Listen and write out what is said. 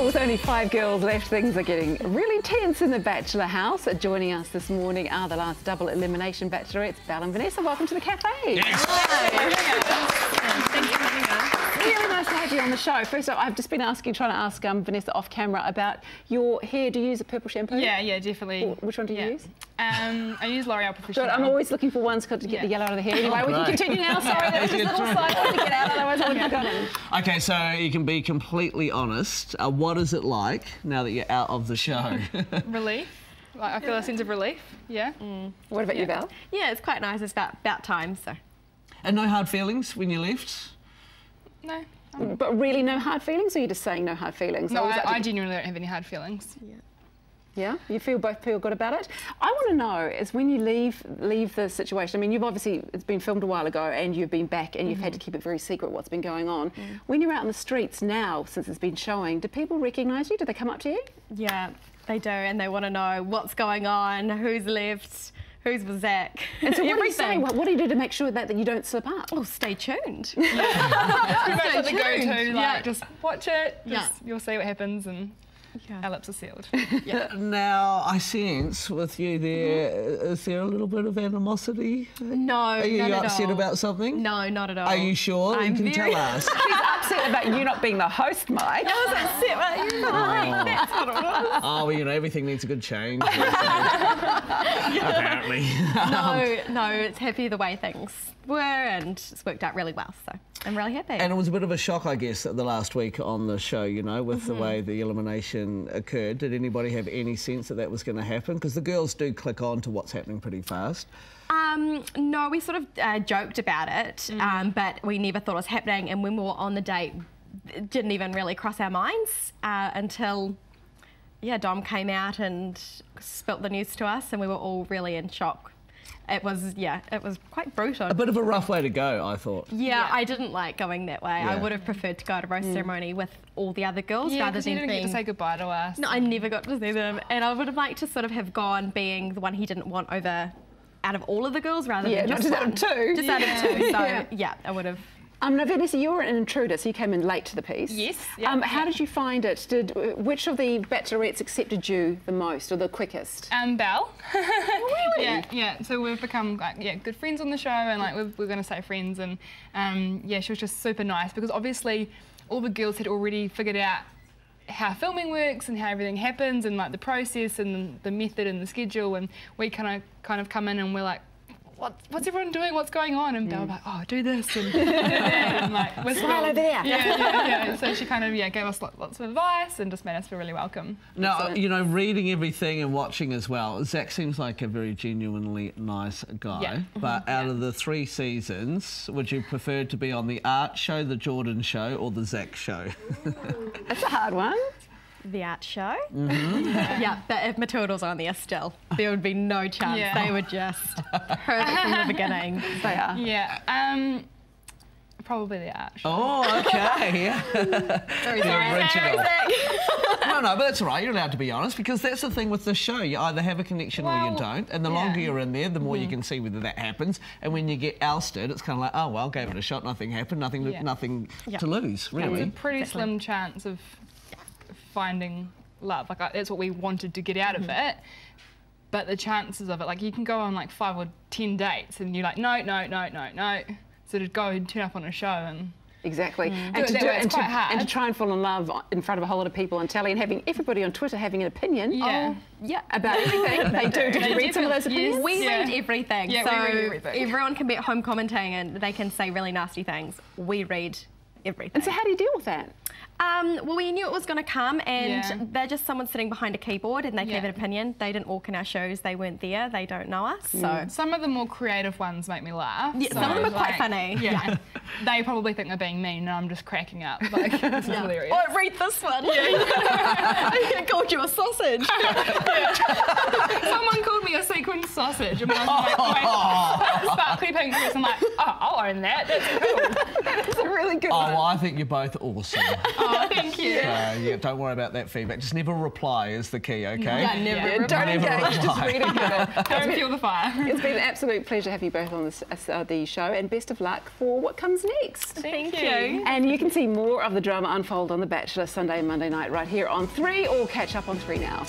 Well, with only five girls left, things are getting really tense in the Bachelor house. Joining us this morning are the last double elimination bachelorettes, Bel and Vanessa. Welcome to the cafe. Yes. Thanks for having us. Really nice to have you on the show. First of all, I've just been asking, trying to ask um, Vanessa off camera about your hair. Do you use a purple shampoo? Yeah, yeah, definitely. Wh- Which one do you Yeah. use? Um, I use L'Oreal Professional. Good. I'm always looking for ones to get Yeah. the yellow out of the hair. Anyway, we can continue now. Sorry, that was just a little side one to get out, otherwise I wouldn't have gotten. Okay, so you can be completely honest. Uh, what is it like now that you're out of the show? relief. Like, I feel a sense of relief. Yeah. What about you, Val? Yeah, it's quite nice. It's about, about time, so. and no hard feelings when you left? No. But really, no hard feelings, or are you just saying no hard feelings? No, I, I genuinely don't have any hard feelings. Yeah, Yeah, you feel both feel good about it. I want to know is when you leave leave the situation. I mean, you've obviously it's been filmed a while ago, and you've been back, and you've had mm-hmm. to keep it very secret what's been going on. When you're out in the streets now, since it's been showing, do people recognise you? Do they come up to you? Yeah, they do, and they want to know what's going on, who's left, who's with Zac. And so, what do you say? What, what do you do to make sure that, that you don't slip up? Oh, stay tuned. Pretty much Stay like the go-to. Like, Yeah. just watch it. Yeah. You'll see what happens, and Yeah. our lips are sealed. Now, I sense with you there, is there a little bit of animosity? No, Are you not at upset all. about something? No, not at all. Are you sure? I'm you can tell us. She's upset about you not being the host, Mike. I was upset about you. Like, that's what it was. oh, well, you know, everything needs a good change. Apparently. No, no, it's happy the way things were, and it's worked out really well. So I'm really happy. And it was a bit of a shock, I guess, the last week on the show, you know, with Mm-hmm. the way the elimination occurred. Did anybody have any sense that that was going to happen? Because the girls do click on to what's happening pretty fast. Um, no, we sort of uh, joked about it, um, but we never thought it was happening. And when we were on the date, it didn't even really cross our minds uh, until, yeah, Dom came out and spilt the news to us, and we were all really in shock. It was, yeah, it was quite brutal. A bit of a rough way to go, I thought. yeah, I didn't like going that way. I would have preferred to go to rose mm. ceremony with all the other girls yeah, rather because you didn't get to say goodbye to us. No, I never got to see them, and I would have liked to sort of have gone being the one he didn't want over out of all of the girls rather Yeah, than not just, just out of two. Just out of two. So Yeah. yeah, I would have. Um, now, Vanessa, you were an intruder, so you came in late to the piece. Yes, yeah, um, how yeah. did you find it? Did which of the bachelorettes accepted you the most or the quickest? Um, Bel. Really? Yeah, yeah. So we've become like yeah good friends on the show, and like we're, we're going to say friends, and um, yeah, she was just super nice because obviously all the girls had already figured out how filming works and how everything happens, and like the process and the method and the schedule, and we kind of kind of come in and we're like. What, what's everyone doing? What's going on? And they Bel mm. like, oh, do this and do that, and like, we're Smile over there. Yeah, yeah, yeah. So she kind of yeah gave us lots of advice and just made us feel really welcome. Now, Excellent. you know, reading everything and watching as well, Zac seems like a very genuinely nice guy. Yeah. But mm-hmm. out of the three seasons, would you prefer to be on the Art Show, the Jordan Show, or the Zac Show? That's a hard one. The art show. yeah, but if Matilda was on there still, there would be no chance. Yeah. They would just hurt it from the beginning. They are. Yeah. Um, probably the art. show. oh, okay. Very sorry. sorry. Original. no, no, but that's all right. You're allowed to be honest because that's the thing with the show. You either have a connection or you don't. And the yeah. longer you're in there, the more you can see whether that happens. And when you get ousted, it's kind of like, oh, well, gave it a shot, nothing happened, nothing, Yeah. nothing Yeah. to lose, Really, It's a pretty Exactly. slim chance of finding love. Like I, that's what we wanted to get out of mm-hmm. it. But the chances of it, like you can go on like five or ten dates, and you're like, no, no, no, no, no. So to go and turn up on a show and Exactly. Mm. Do And to do way, it and to, and to try and fall in love in front of a whole lot of people on telly and having everybody on Twitter having an opinion Yeah. Oh, yeah. about everything. they do. Did you read some of those definitely- opinions? We Yeah. read everything. Yeah, so we read everything. everyone can be at home commenting and they can say really nasty things. We read everything. And so how do you deal with that? Um, well, we knew it was going to come, and Yeah. they're just someone sitting behind a keyboard, and they Yeah. gave an opinion. They didn't walk in our shows. They weren't there. They don't know us. So some of the more creative ones make me laugh. Yeah, some of them are quite funny. Yeah. they probably think they're being mean, and I'm just cracking up. Like this is hilarious. Oh, read this one. I called you a sausage. Someone called me a sequin sausage, and I was like, wait, sparkly pink. I'm like, oh, I'll own that. That's cool. really good Oh, one. well, I think you're both awesome. Oh, thank you. Uh, yeah, don't worry about that feedback. Just never reply is the key, okay? Yeah, never Yeah, Yeah, don't Never engage, just reply. read it. Don't feel the fire. It's been an absolute pleasure to have you both on this, uh, the show, and best of luck for what comes next. Thank you. you. And you can see more of the drama unfold on The Bachelor Sunday and Monday night right here on 3 or catch up on 3 now.